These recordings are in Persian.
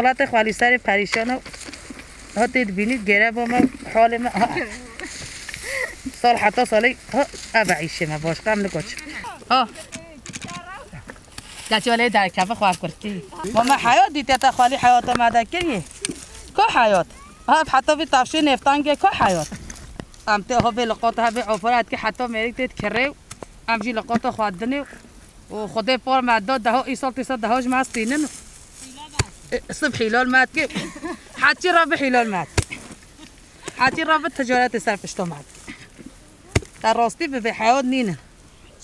حالت خالی سر پریشان ها دید بینید گره با ما حال ما. سال حتی سالی ها ابعیشه ما باش قم نکوچ ها. گچی ولی در کفه خواه کرتی ما ما حیات دیتی تا خالی حیات ما دکریه که حیات؟ ها حتی بی تفشی نفتان که حیات؟ ام ته ها به لقاط ها به که حتی میریک تید کره ام جی لقاط خوادنی و خدا پار مدد ده ها ای سال تی سال ده هاش مستینن صبح حلال مات كي حاتي رابح حلال مات حاتي رابح تجارات سر پشتو مات در راستی به حیات نینه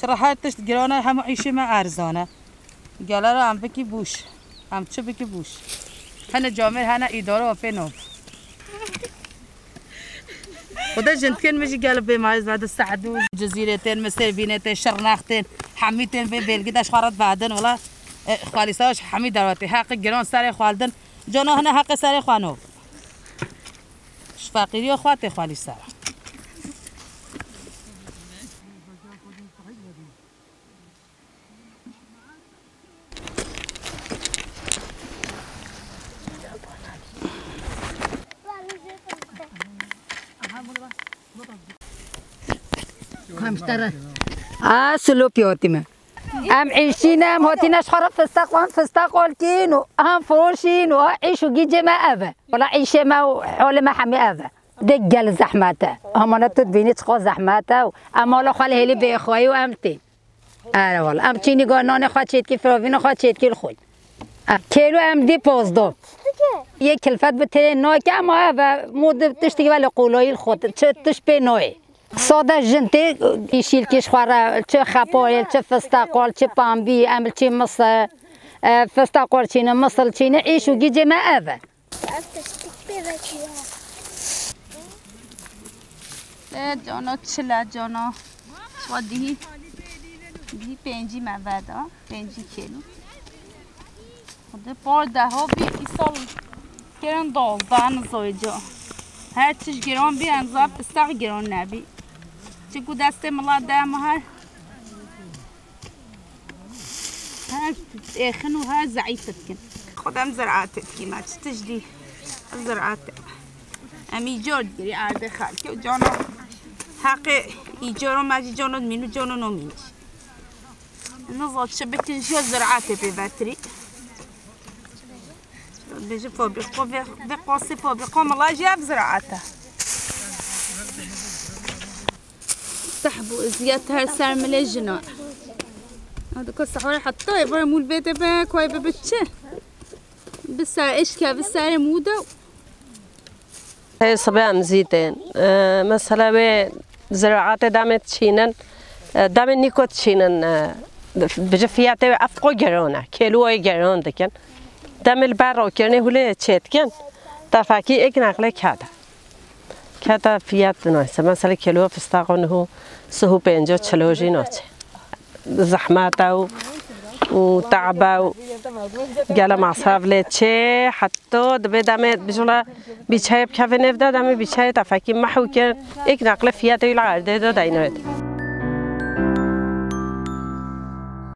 چرا هر تشت گرانه هم عیشه ما ارزانه گله رو هم بکی بوش هم چه بکی بوش هنه جامعه هنه ایداره و پینو خدا جنتكن مجي قال بمايز بعد السعدو جزيرتين مسيبينتين شرناختين حميتين بين بلقيت خارط بعدين ولا خالی ساش حمی دروتی حق گران سر خالدن جانا هنه حق سر خوانو. فقیری و خوات خالی سلوپی هاتی من. ام عیشین هم هاتی نشخرا فستق وان فستق والکین و هم فروشین و عیش و گیجه ما اوه. ولا عیشه ما و حال ما همه اوه. دقل زحمته. همانا تو بینید خوا زحمته و اما حالا خاله هلی به خواهی و امتین آره والا. ام چینی گاه نان خواه چید کیلو ام دی پازدو یک کلفت به تره نای که اما اوه مود تشتی ولی قولایی خود چه تش به نای ساده جنتی ایشیل کش خواره چه خپایل چه فستقال چه پامبی امل چه مصر فستقال چینه مصر چینه ایشو گیجه ما اوه جانا چلا جانا شادی دی پنجی مودا پنجی کیلو بار ده ها بی ای سال گران دازدن زوجا هر چیز گران بی انزاب استق گران نبی. چکو دست ملا ده هر هر اخن و هر ضعیفت کن خودم زرعاتت کی ما تجدی زرعات ام ایجاد گری عرض خلقی و جانا. حق ایجارو مجی جانو مینو جانو نو مینج نظر شبكة شو زرعات بباتري بيجي فوبي بيقوصي فوبي بيقوم الله يجيها بزراعتها سحبوا ازياتها سار من الجنة. هذا كل صحوري حطوه يبغي مول بيت باك ويبي بتشه بالسار اشكا بالسار مودو هاي صباح مزيدين. آه، مثلا زراعات دامت شينن. آه، دامت نيكوت شينن. آه، بجفياتي أفقو جرونا كيلو جرون دكن. دم البر کرنه هله چتکن تفاکی یک نقله کده. کده فیات نایسه مثلا کیلو فستاقون هو سهو پنجا چلوجی ناچه زحمت و و تعبه و گله مصرف چه حتی دبه دمه بجلا بیچه بکفه نفده دمه بیچه تفاکی محو کن یک نقله فیات ویل عرده دا دینوید.